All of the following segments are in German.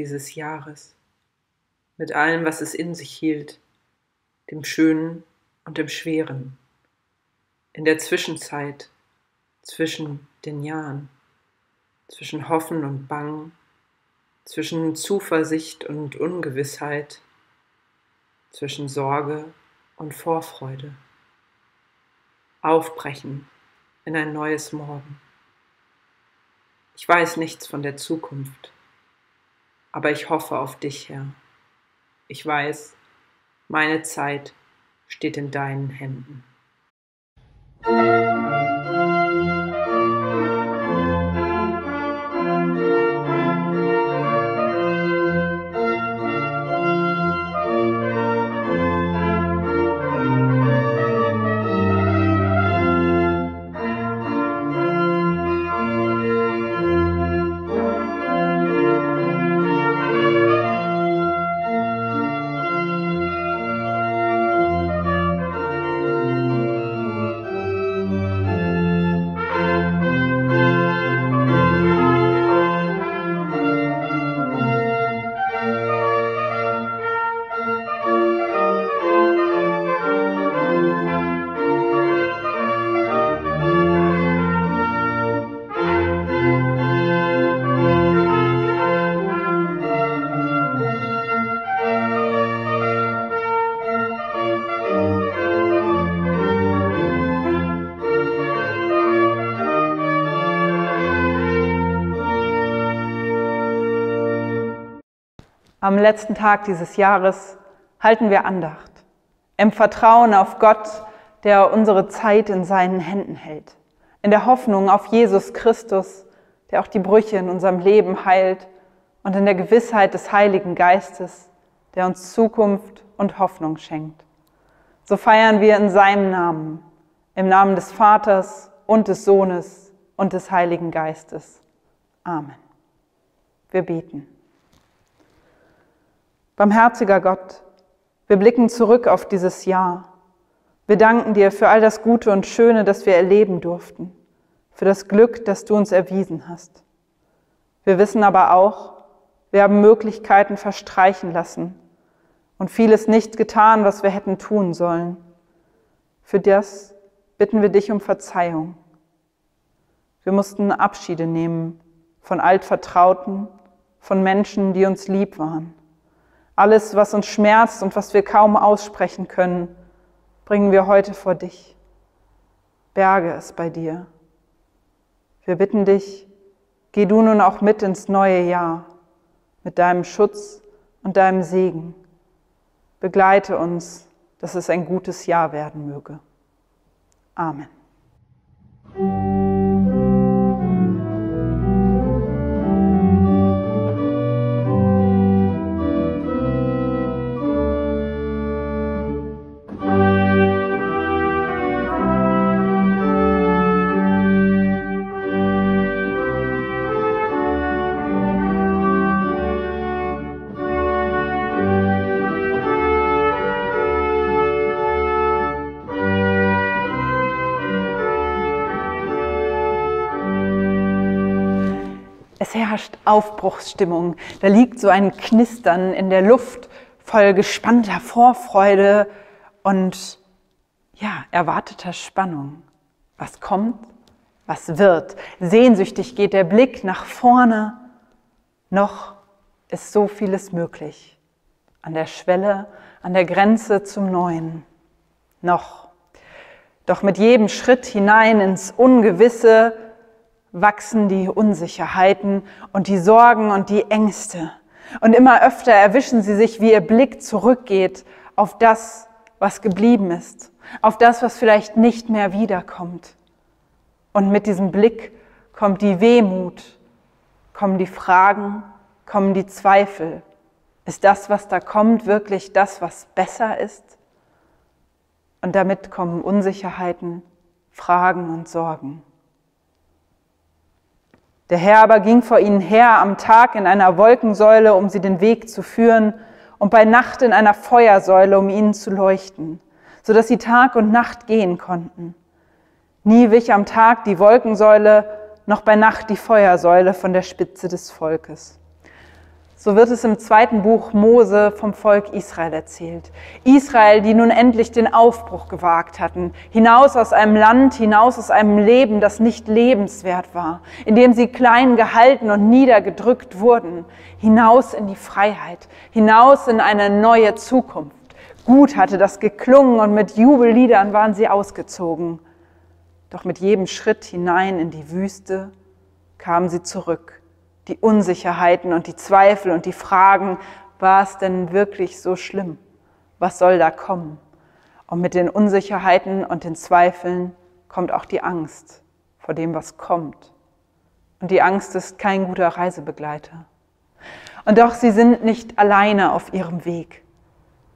dieses Jahres, mit allem, was es in sich hielt, dem Schönen und dem Schweren, in der Zwischenzeit. Zwischen den Jahren, zwischen Hoffen und Bang, zwischen Zuversicht und Ungewissheit, zwischen Sorge und Vorfreude. Aufbrechen in ein neues Morgen. Ich weiß nichts von der Zukunft, aber ich hoffe auf dich, Herr. Ich weiß, meine Zeit steht in deinen Händen. Am letzten Tag dieses Jahres halten wir Andacht im Vertrauen auf Gott, der unsere Zeit in seinen Händen hält, in der Hoffnung auf Jesus Christus, der auch die Brüche in unserem Leben heilt und in der Gewissheit des Heiligen Geistes, der uns Zukunft und Hoffnung schenkt. So feiern wir in seinem Namen, im Namen des Vaters und des Sohnes und des Heiligen Geistes. Amen. Wir beten. Barmherziger Gott, wir blicken zurück auf dieses Jahr. Wir danken dir für all das Gute und Schöne, das wir erleben durften, für das Glück, das du uns erwiesen hast. Wir wissen aber auch, wir haben Möglichkeiten verstreichen lassen und vieles nicht getan, was wir hätten tun sollen. Für das bitten wir dich um Verzeihung. Wir mussten Abschiede nehmen von Altvertrauten, von Menschen, die uns lieb waren. Alles, was uns schmerzt und was wir kaum aussprechen können, bringen wir heute vor dich. Berge es bei dir. Wir bitten dich, geh du nun auch mit ins neue Jahr mit deinem Schutz und deinem Segen. Begleite uns, dass es ein gutes Jahr werden möge. Amen. Herrscht Aufbruchsstimmung. Da liegt so ein Knistern in der Luft voll gespannter Vorfreude und ja, erwarteter Spannung. Was kommt? Was wird? Sehnsüchtig geht der Blick nach vorne. Noch ist so vieles möglich. An der Schwelle, an der Grenze zum Neuen. Noch. Doch mit jedem Schritt hinein ins Ungewisse wachsen die Unsicherheiten und die Sorgen und die Ängste. Und immer öfter erwischen sie sich, wie ihr Blick zurückgeht auf das, was geblieben ist, auf das, was vielleicht nicht mehr wiederkommt. Und mit diesem Blick kommt die Wehmut, kommen die Fragen, kommen die Zweifel. Ist das, was da kommt, wirklich das, was besser ist? Und damit kommen Unsicherheiten, Fragen und Sorgen. Der Herr aber ging vor ihnen her am Tag in einer Wolkensäule, um sie den Weg zu führen, und bei Nacht in einer Feuersäule, um ihnen zu leuchten, so dass sie Tag und Nacht gehen konnten. Nie wich am Tag die Wolkensäule, noch bei Nacht die Feuersäule von der Spitze des Volkes. So wird es im zweiten Buch Mose vom Volk Israel erzählt. Israel, die nun endlich den Aufbruch gewagt hatten, hinaus aus einem Land, hinaus aus einem Leben, das nicht lebenswert war, in dem sie klein gehalten und niedergedrückt wurden, hinaus in die Freiheit, hinaus in eine neue Zukunft. Gut hatte das geklungen und mit Jubelliedern waren sie ausgezogen. Doch mit jedem Schritt hinein in die Wüste kamen sie zurück die Unsicherheiten und die Zweifel und die Fragen, war es denn wirklich so schlimm? Was soll da kommen? Und mit den Unsicherheiten und den Zweifeln kommt auch die Angst vor dem, was kommt. Und die Angst ist kein guter Reisebegleiter. Und doch, sie sind nicht alleine auf ihrem Weg.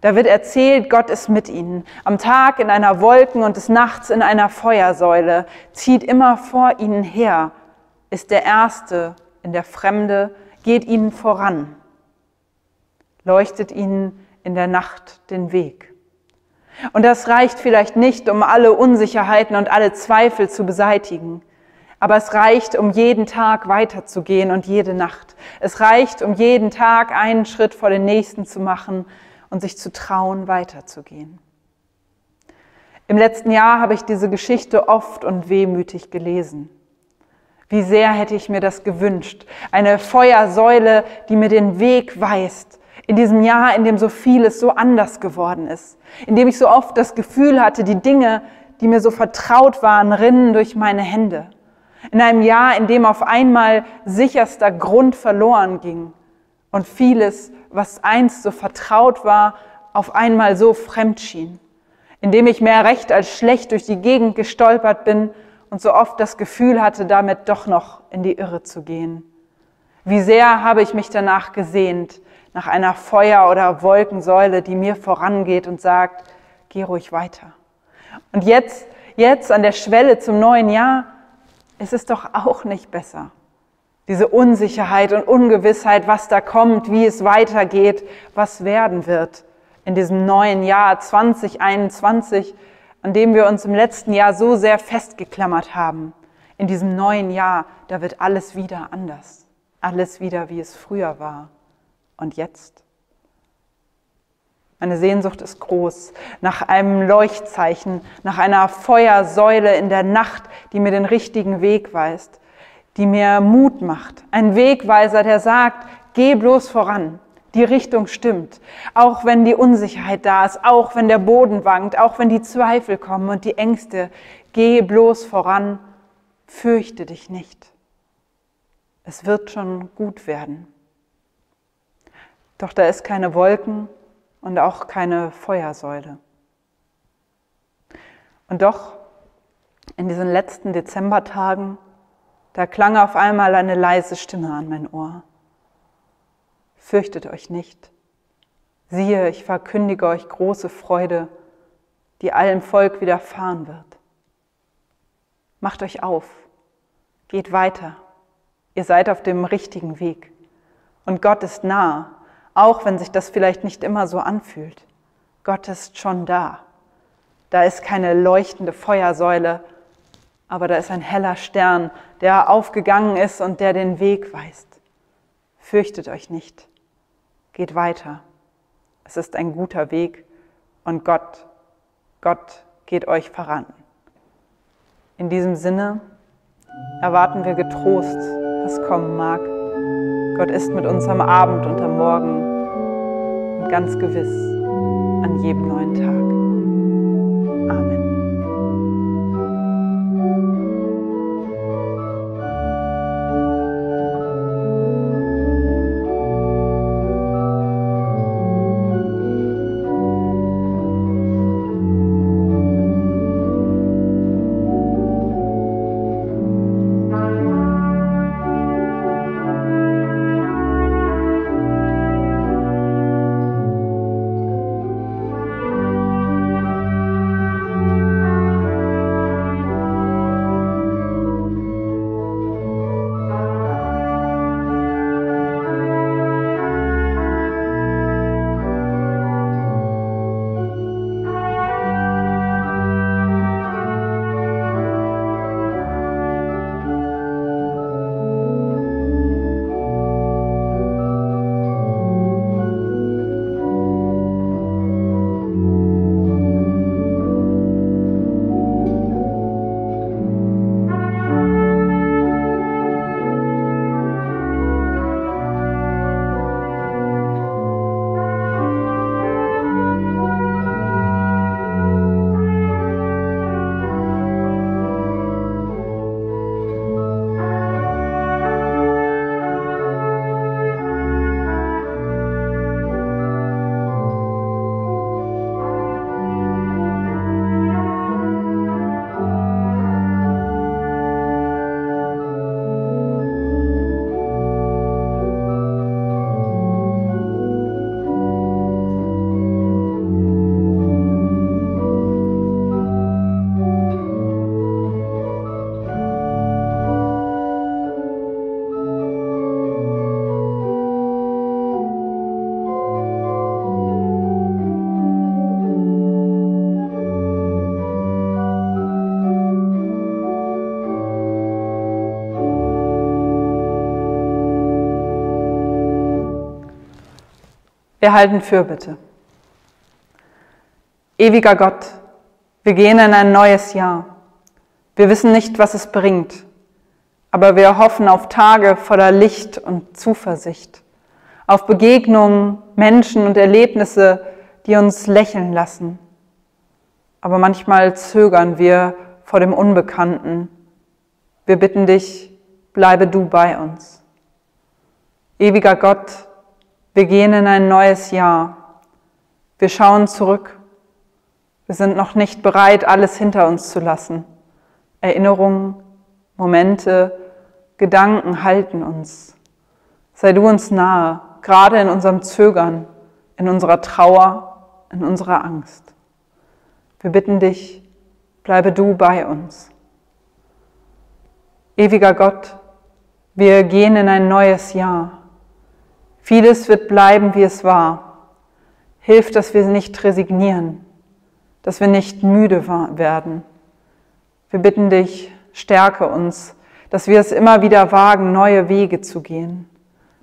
Da wird erzählt, Gott ist mit ihnen. Am Tag in einer Wolken und des Nachts in einer Feuersäule, zieht immer vor ihnen her, ist der Erste in der Fremde, geht ihnen voran, leuchtet ihnen in der Nacht den Weg. Und das reicht vielleicht nicht, um alle Unsicherheiten und alle Zweifel zu beseitigen, aber es reicht, um jeden Tag weiterzugehen und jede Nacht. Es reicht, um jeden Tag einen Schritt vor den nächsten zu machen und sich zu trauen, weiterzugehen. Im letzten Jahr habe ich diese Geschichte oft und wehmütig gelesen. Wie sehr hätte ich mir das gewünscht. Eine Feuersäule, die mir den Weg weist. In diesem Jahr, in dem so vieles so anders geworden ist. In dem ich so oft das Gefühl hatte, die Dinge, die mir so vertraut waren, rinnen durch meine Hände. In einem Jahr, in dem auf einmal sicherster Grund verloren ging und vieles, was einst so vertraut war, auf einmal so fremd schien. In dem ich mehr recht als schlecht durch die Gegend gestolpert bin und so oft das Gefühl hatte, damit doch noch in die Irre zu gehen. Wie sehr habe ich mich danach gesehnt, nach einer Feuer- oder Wolkensäule, die mir vorangeht und sagt, geh ruhig weiter. Und jetzt, jetzt an der Schwelle zum neuen Jahr, ist es doch auch nicht besser. Diese Unsicherheit und Ungewissheit, was da kommt, wie es weitergeht, was werden wird in diesem neuen Jahr 2021, an dem wir uns im letzten Jahr so sehr festgeklammert haben. In diesem neuen Jahr, da wird alles wieder anders. Alles wieder, wie es früher war. Und jetzt? Meine Sehnsucht ist groß nach einem Leuchtzeichen, nach einer Feuersäule in der Nacht, die mir den richtigen Weg weist, die mir Mut macht. Ein Wegweiser, der sagt, geh bloß voran, die Richtung stimmt. Auch wenn die Unsicherheit da ist, auch wenn der Boden wankt, auch wenn die Zweifel kommen und die Ängste. Geh bloß voran, fürchte dich nicht. Es wird schon gut werden. Doch da ist keine Wolken und auch keine Feuersäule. Und doch, in diesen letzten Dezembertagen, da klang auf einmal eine leise Stimme an mein Ohr fürchtet euch nicht. Siehe, ich verkündige euch große Freude, die allem Volk widerfahren wird. Macht euch auf, geht weiter, ihr seid auf dem richtigen Weg und Gott ist nah, auch wenn sich das vielleicht nicht immer so anfühlt. Gott ist schon da. Da ist keine leuchtende Feuersäule, aber da ist ein heller Stern, der aufgegangen ist und der den Weg weist. Fürchtet euch nicht geht weiter. Es ist ein guter Weg und Gott, Gott geht euch voran. In diesem Sinne erwarten wir getrost, was kommen mag. Gott ist mit uns am Abend und am Morgen und ganz gewiss an jedem neuen Tag. Wir halten Fürbitte. Ewiger Gott, wir gehen in ein neues Jahr. Wir wissen nicht, was es bringt, aber wir hoffen auf Tage voller Licht und Zuversicht, auf Begegnungen, Menschen und Erlebnisse, die uns lächeln lassen. Aber manchmal zögern wir vor dem Unbekannten. Wir bitten dich, bleibe du bei uns. Ewiger Gott, wir gehen in ein neues Jahr. Wir schauen zurück. Wir sind noch nicht bereit, alles hinter uns zu lassen. Erinnerungen, Momente, Gedanken halten uns. Sei du uns nahe, gerade in unserem Zögern, in unserer Trauer, in unserer Angst. Wir bitten dich, bleibe du bei uns. Ewiger Gott, wir gehen in ein neues Jahr. Vieles wird bleiben, wie es war. Hilf, dass wir nicht resignieren, dass wir nicht müde werden. Wir bitten dich, stärke uns, dass wir es immer wieder wagen, neue Wege zu gehen,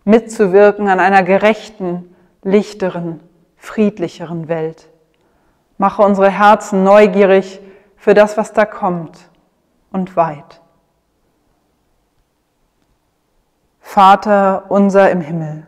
mitzuwirken an einer gerechten, lichteren, friedlicheren Welt. Mache unsere Herzen neugierig für das, was da kommt und weit. Vater unser im Himmel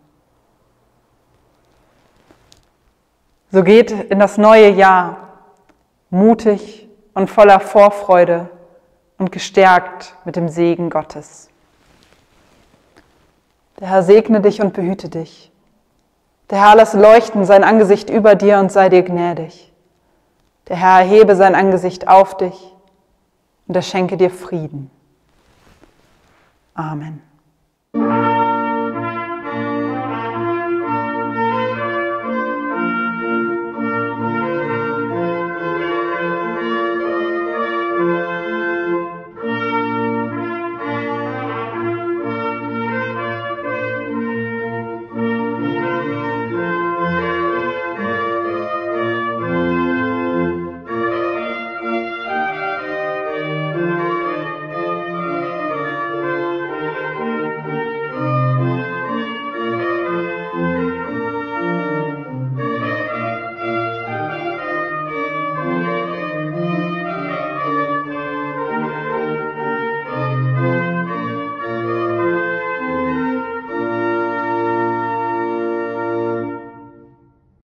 So geht in das neue Jahr mutig und voller Vorfreude und gestärkt mit dem Segen Gottes. Der Herr segne dich und behüte dich. Der Herr lasse leuchten sein Angesicht über dir und sei dir gnädig. Der Herr erhebe sein Angesicht auf dich und er schenke dir Frieden. Amen.